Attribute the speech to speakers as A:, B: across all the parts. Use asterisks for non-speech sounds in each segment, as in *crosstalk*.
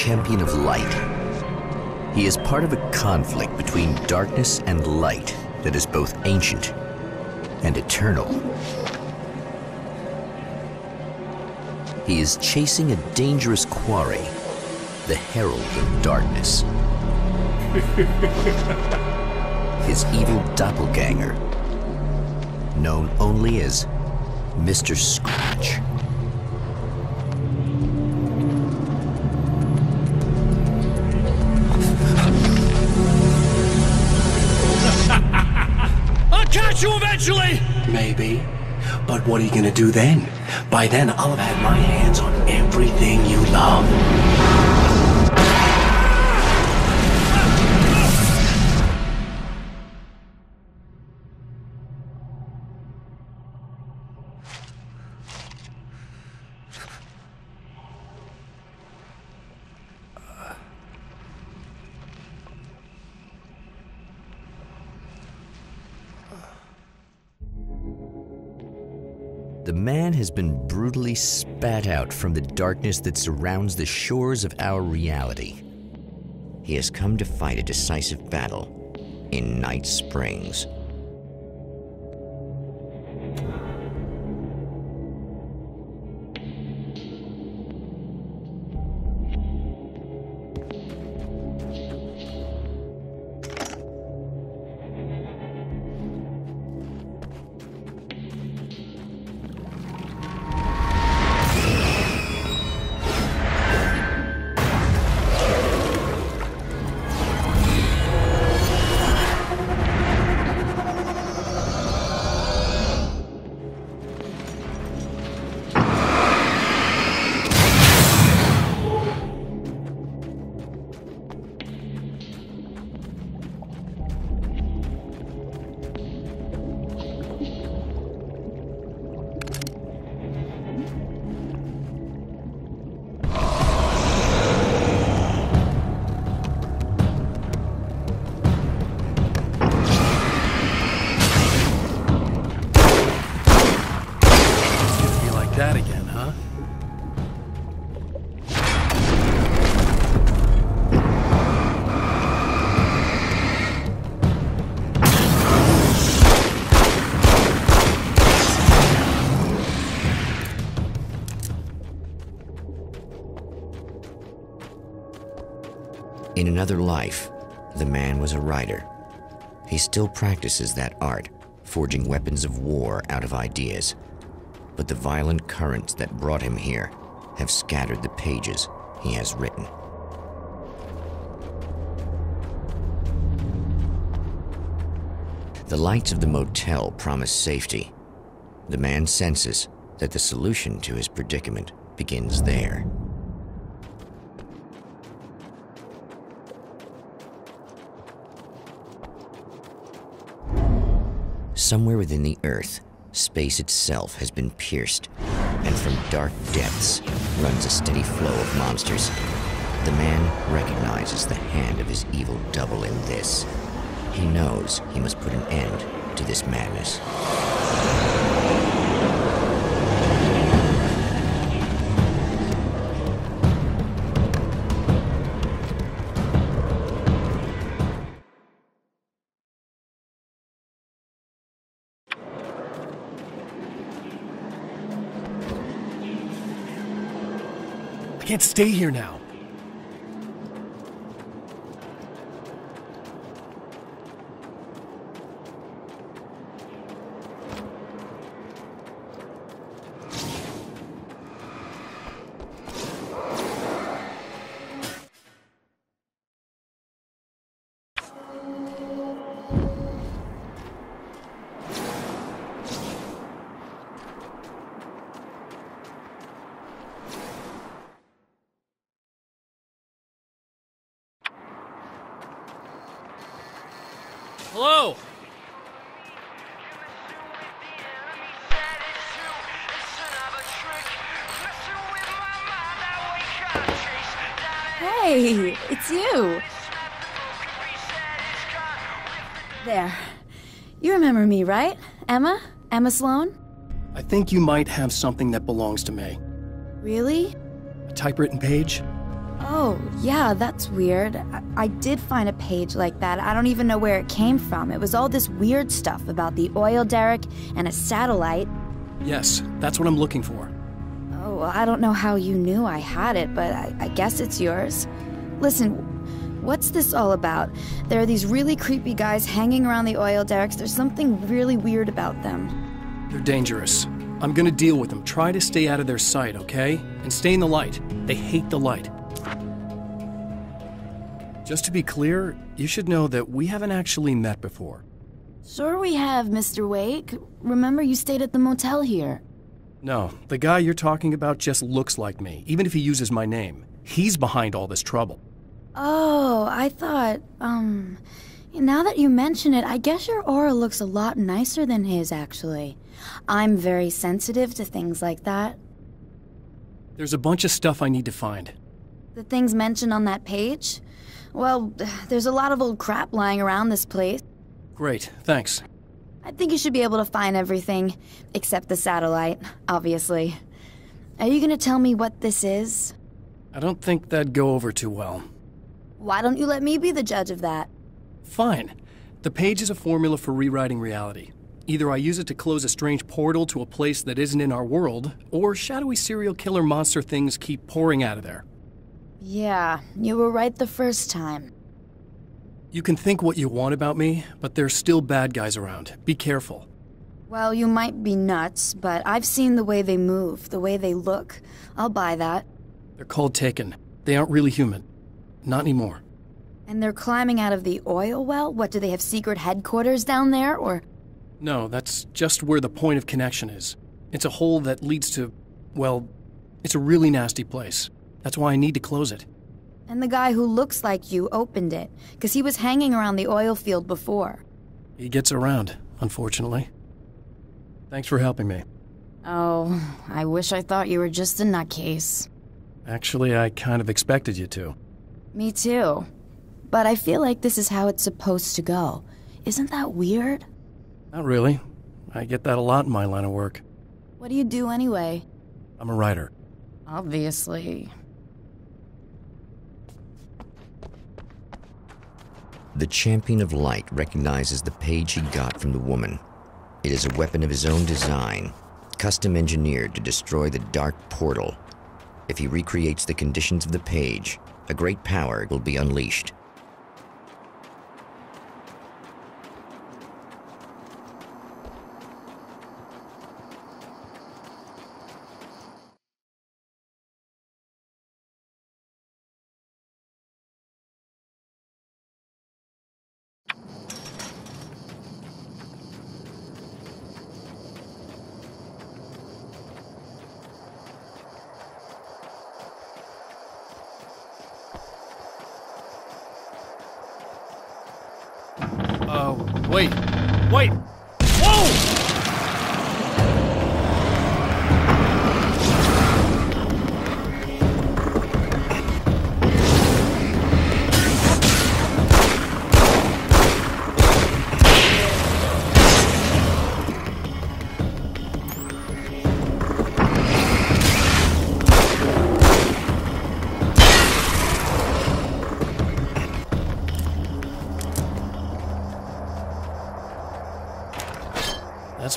A: champion of light. He is part of a conflict between darkness and light that is both ancient and eternal. He is chasing a dangerous quarry, the Herald of Darkness. *laughs* His evil doppelganger, known only as Mr. Scratch.
B: You eventually!
C: Maybe. But what are you gonna do then? By then, I'll have had my hands on everything you love.
A: Has been brutally spat out from the darkness that surrounds the shores of our reality. He has come to fight a decisive battle in Night Springs.
B: That again, huh?
A: In another life, the man was a writer. He still practices that art, forging weapons of war out of ideas. But the violent currents that brought him here have scattered the pages he has written. The lights of the motel promise safety. The man senses that the solution to his predicament begins there. Somewhere within the Earth, space itself has been pierced, and from dark depths runs a steady flow of monsters. The man recognizes the hand of his evil double in this. He knows he must put an end to this madness.
B: Can't stay here now. Hello?
D: Hey, it's you. There. You remember me, right? Emma? Emma Sloan?
C: I think you might have something that belongs to me.
D: Really?
C: A typewritten page?
D: Oh, yeah, that's weird. I, I did find a page like that. I don't even know where it came from. It was all this weird stuff about the oil derrick and a satellite.
C: Yes, that's what I'm looking for.
D: Oh, well, I don't know how you knew I had it, but I, I guess it's yours. Listen, what's this all about? There are these really creepy guys hanging around the oil derricks. There's something really weird about them.
C: They're dangerous. I'm gonna deal with them. Try to stay out of their sight, okay? And stay in the light. They hate the light. Just to be clear, you should know that we haven't actually met before.
D: Sure, we have, Mr. Wake. Remember, you stayed at the motel here.
C: No, the guy you're talking about just looks like me, even if he uses my name. He's behind all this trouble.
D: Oh, I thought, um. Now that you mention it, I guess your aura looks a lot nicer than his, actually. I'm very sensitive to things like that.
C: There's a bunch of stuff I need to find.
D: The things mentioned on that page? Well, there's a lot of old crap lying around this place.
C: Great, thanks.
D: I think you should be able to find everything, except the satellite, obviously. Are you gonna tell me what this is?
C: I don't think that'd go over too well.
D: Why don't you let me be the judge of that?
C: Fine. The page is a formula for rewriting reality. Either I use it to close a strange portal to a place that isn't in our world, or shadowy serial killer monster things keep pouring out of there.
D: Yeah, you were right the first time.
C: You can think what you want about me, but there's still bad guys around. Be careful.
D: Well, you might be nuts, but I've seen the way they move, the way they look. I'll buy that.
C: They're called Taken. They aren't really human. Not anymore.
D: And they're climbing out of the oil well? What, do they have secret headquarters down there, or?
C: No, that's just where the point of connection is. It's a hole that leads to, well, it's a really nasty place. That's why I need to close it.
D: And the guy who looks like you opened it, because he was hanging around the oil field before.
C: He gets around, unfortunately. Thanks for helping me.
D: Oh, I wish I thought you were just a nutcase.
C: Actually, I kind of expected you to.
D: Me too. But I feel like this is how it's supposed to go. Isn't that weird?
C: Not really. I get that a lot in my line of work.
D: What do you do anyway?
C: I'm a writer.
D: Obviously.
A: The Champion of Light recognizes the page he got from the woman. It is a weapon of his own design, custom engineered to destroy the Dark Portal. If he recreates the conditions of the page, a great power will be unleashed.
C: Wait. Wait!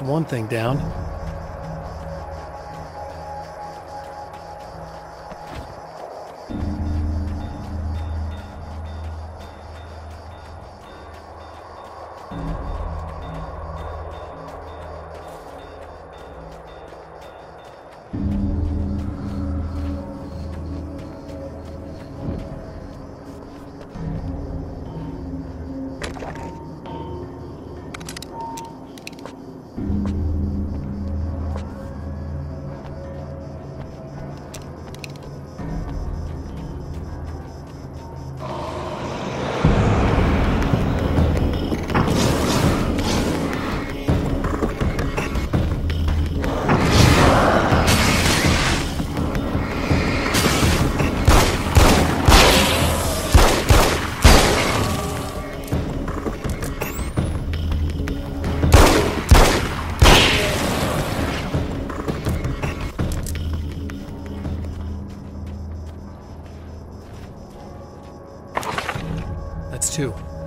C: One thing down.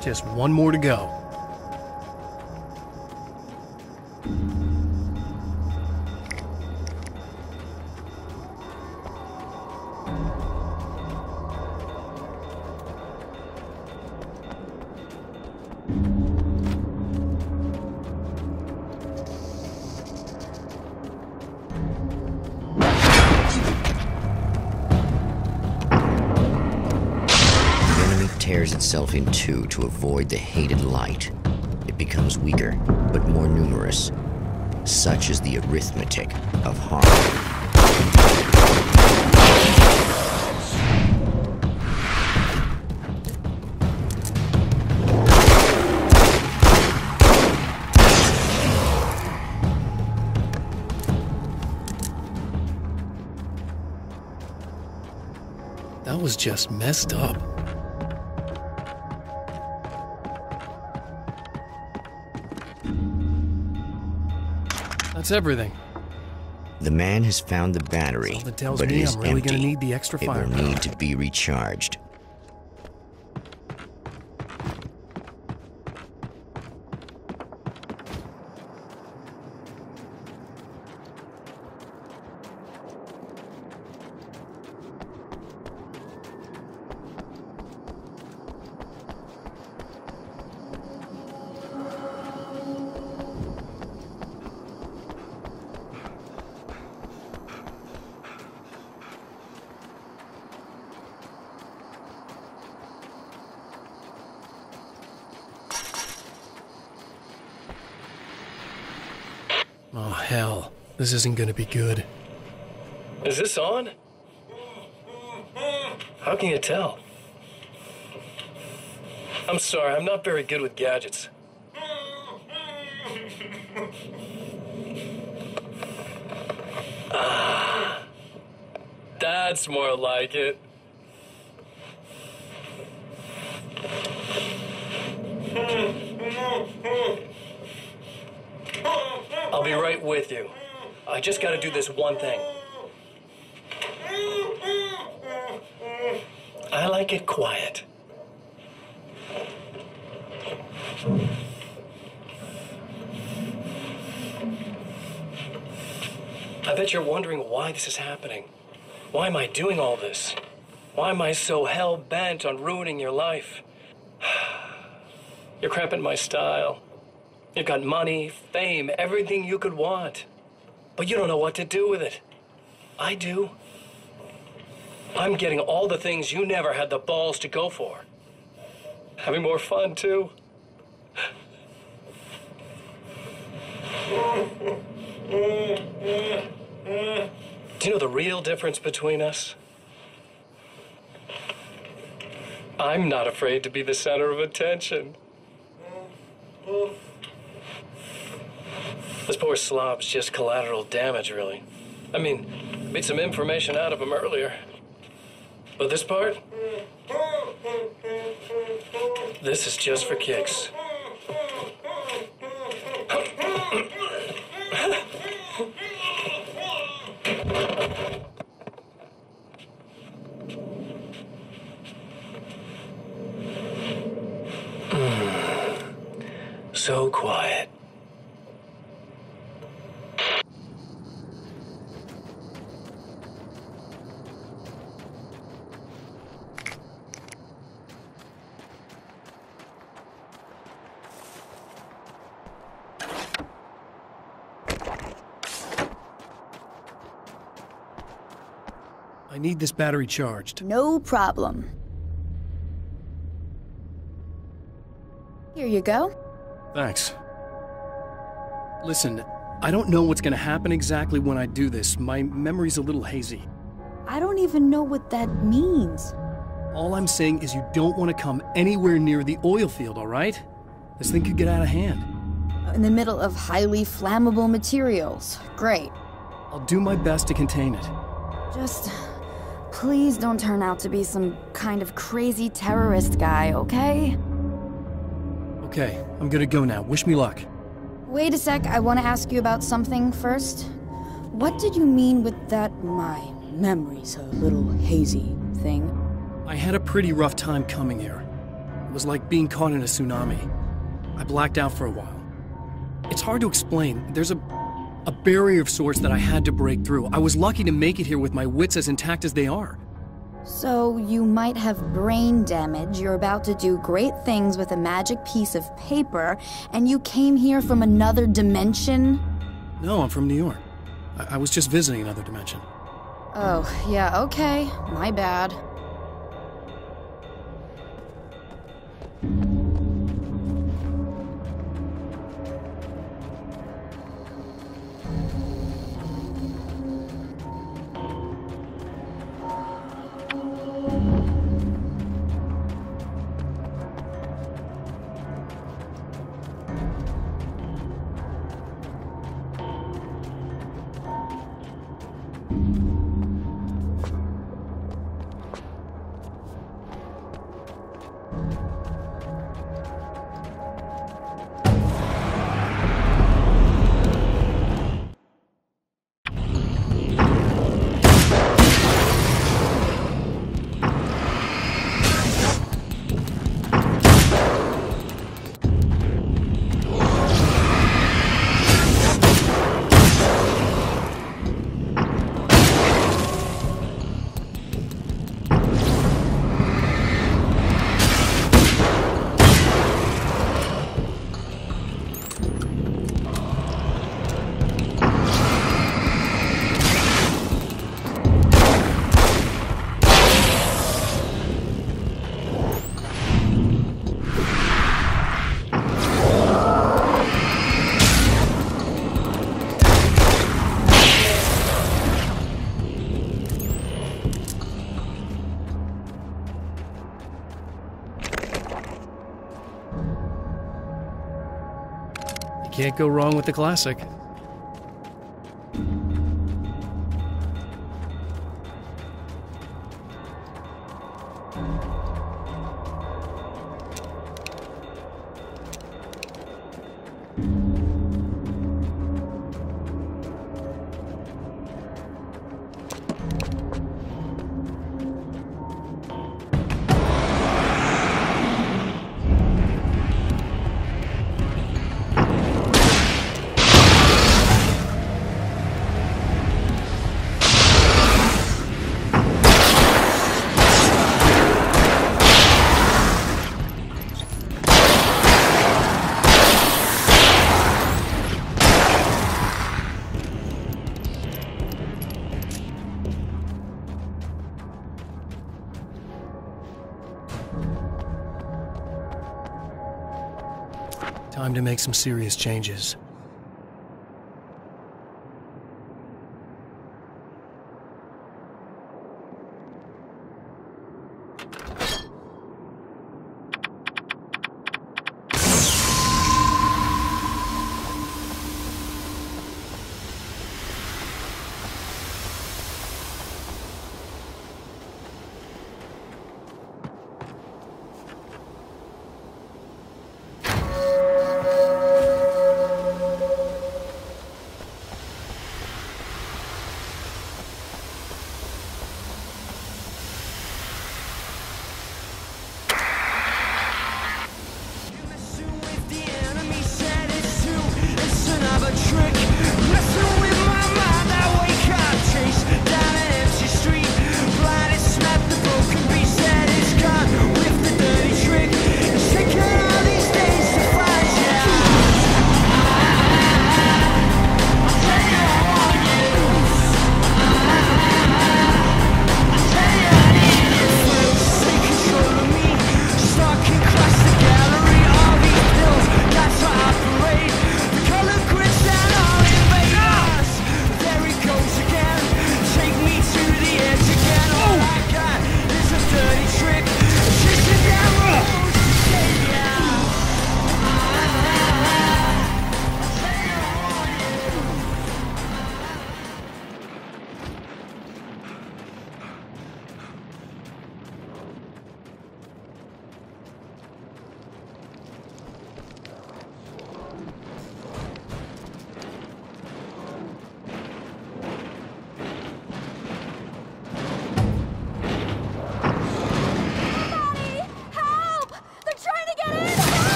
B: Just one more to go.
A: Itself in two to avoid the hated light. It becomes weaker, but more numerous. Such is the arithmetic of harm.
B: That was just messed up. That's everything.
A: The man has found the battery,
B: All that tells
A: but it is
B: really
A: empty.
B: gonna need the extra
A: It will need to be recharged.
B: Oh, hell. This isn't gonna be good. Is this on? How can you tell? I'm sorry, I'm not very good with gadgets. Ah, that's more like it. I'll be right with you. I just gotta do this one thing. I like it quiet. I bet you're wondering why this is happening. Why am I doing all this? Why am I so hell bent on ruining your life? *sighs* You're cramping my style. You've got money, fame, everything you could want. But you don't know what to do with it. I do. I'm getting all the things you never had the balls to go for. Having more fun, too. Do you know the real difference between us? I'm not afraid to be the center of attention. This poor slob's just collateral damage, really. I mean, made some information out of him earlier. But this part? This is just for kicks. I need this battery charged.
D: No problem. Here you go.
B: Thanks. Listen, I don't know what's gonna happen exactly when I do this. My memory's a little hazy.
D: I don't even know what that means.
B: All I'm saying is you don't want to come anywhere near the oil field, alright? This thing could get out of hand.
D: In the middle of highly flammable materials. Great.
B: I'll do my best to contain it.
D: Just please don't turn out to be some kind of crazy terrorist guy, okay?
B: Okay, I'm gonna go now. Wish me luck.
D: Wait a sec, I want to ask you about something first. What did you mean with that my memory's a little hazy thing?
B: I had a pretty rough time coming here. It
C: was like being caught in a tsunami. I blacked out for a while. It's hard to explain. There's a a barrier of sorts that I had to break through. I was lucky to make it here with my wits as intact as they are.
D: So, you might have brain damage, you're about to do great things with a magic piece of paper, and you came here from another dimension?
C: No, I'm from New York. I, I was just visiting another dimension.
D: Oh, yeah, okay. My bad.
C: Can't go wrong with the classic. To make some serious changes.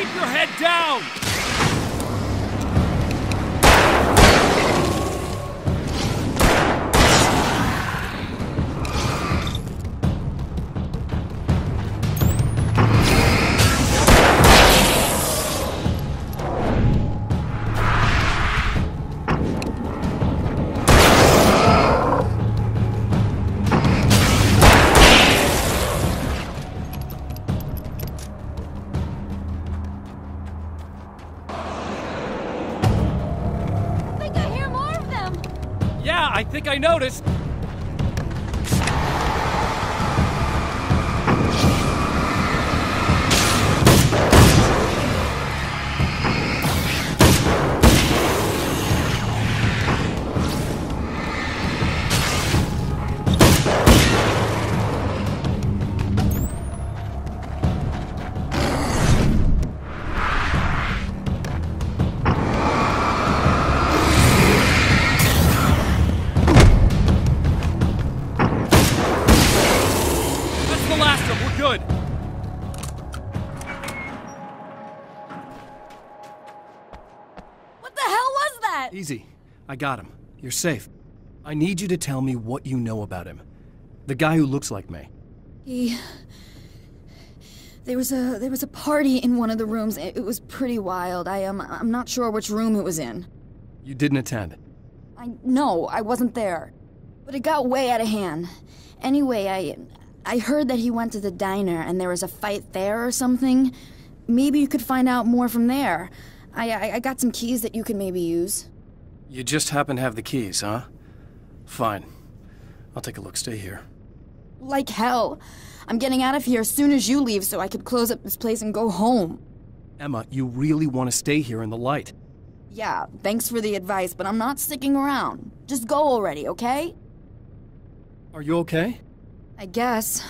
D: Keep your head
C: down! I noticed. I got him. You're safe. I need you to tell me what you know about him. The guy who looks like me.
D: He. There was a there was a party in one of the rooms. It, it was pretty wild. I am I'm not sure which room it was in.
C: You didn't attend.
D: I no, I wasn't there. But it got way out of hand. Anyway, I I heard that he went to the diner and there was a fight there or something. Maybe you could find out more from there. I I, I got some keys that you could maybe use.
C: You just happen to have the keys, huh? Fine. I'll take a look. Stay here.
D: Like hell. I'm getting out of here as soon as you leave so I could close up this place and go home.
C: Emma, you really want to stay here in the light.
D: Yeah, thanks for the advice, but I'm not sticking around. Just go already, okay?
C: Are you okay?
D: I guess.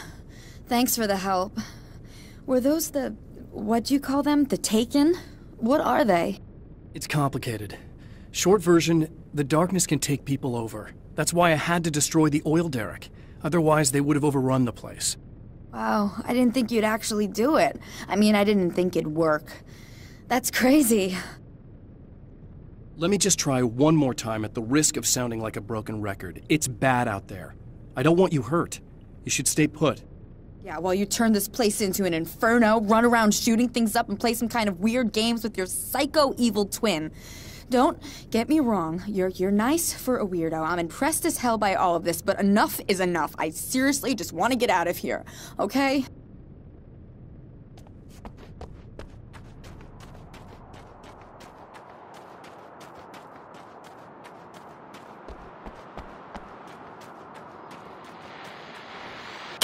D: Thanks for the help. Were those the. what do you call them? The Taken? What are they?
C: It's complicated. Short version the darkness can take people over. That's why I had to destroy the oil derrick. Otherwise, they would have overrun the place.
D: Wow, I didn't think you'd actually do it. I mean, I didn't think it'd work. That's crazy.
C: Let me just try one more time at the risk of sounding like a broken record. It's bad out there. I don't want you hurt. You should stay put.
D: Yeah, while you turn this place into an inferno, run around shooting things up, and play some kind of weird games with your psycho evil twin. Don't get me wrong, you're you're nice for a weirdo. I'm impressed as hell by all of this, but enough is enough. I seriously just want to get out of here, okay?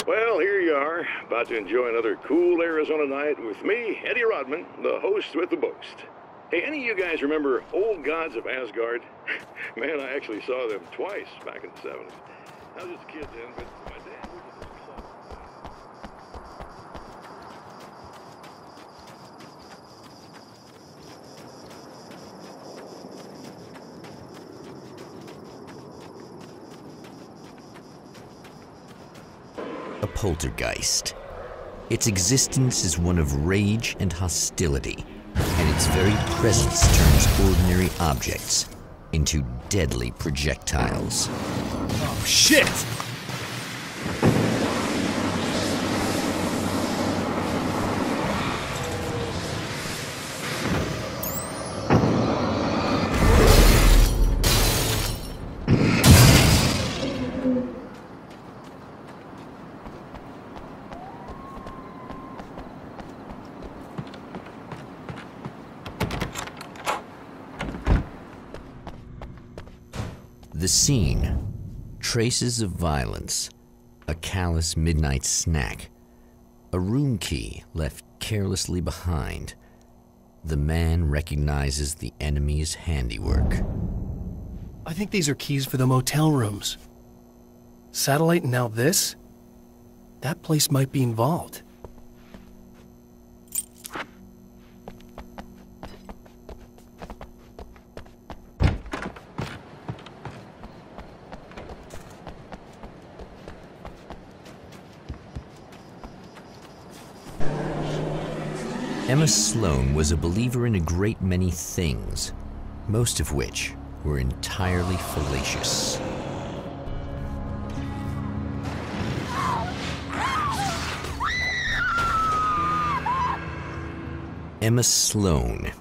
E: Well, here you are, about to enjoy another cool Arizona night with me, Eddie Rodman, the host with the boast. Hey, any of you guys remember Old Gods of Asgard? *laughs* Man, I actually saw them twice back in the 70s. I was just a kid then, but my dad...
A: Was a poltergeist. Its existence is one of rage and hostility, its very presence turns ordinary objects into deadly projectiles.
C: Oh, shit!
A: The scene traces of violence, a callous midnight snack, a room key left carelessly behind. The man recognizes the enemy's handiwork.
C: I think these are keys for the motel rooms. Satellite and now this? That place might be involved.
A: Emma Sloan was a believer in a great many things, most of which were entirely fallacious. Emma Sloan,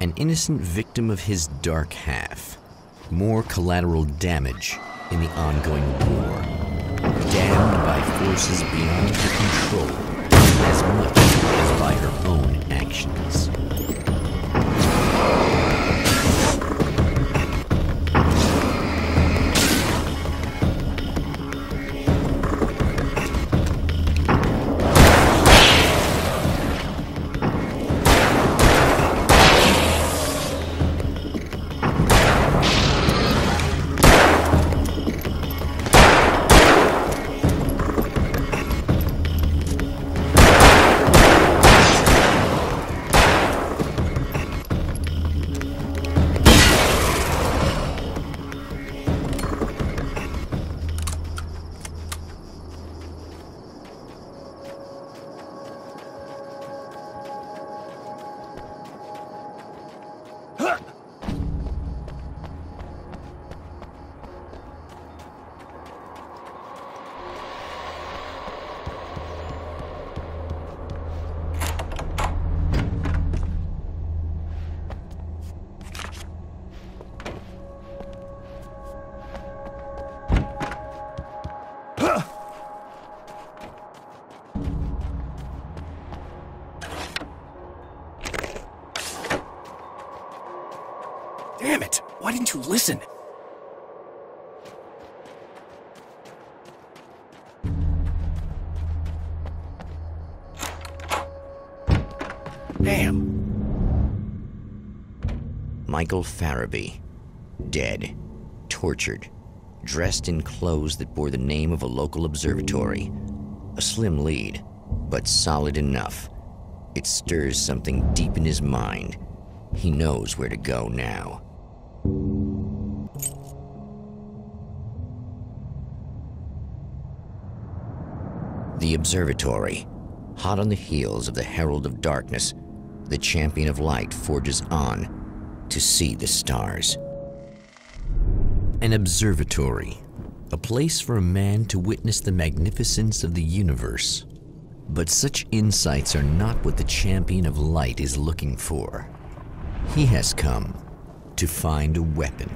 A: an innocent victim of his dark half. More collateral damage in the ongoing war. Damned by forces beyond her control as much as by her own actions.
C: Listen? Damn.
A: Michael Farabee, dead, tortured, dressed in clothes that bore the name of a local observatory. A slim lead, but solid enough. It stirs something deep in his mind. He knows where to go now. The observatory, hot on the heels of the Herald of Darkness, the champion of light forges on to see the stars. An observatory, a place for a man to witness the magnificence of the universe. But such insights are not what the champion of light is looking for. He has come to find a weapon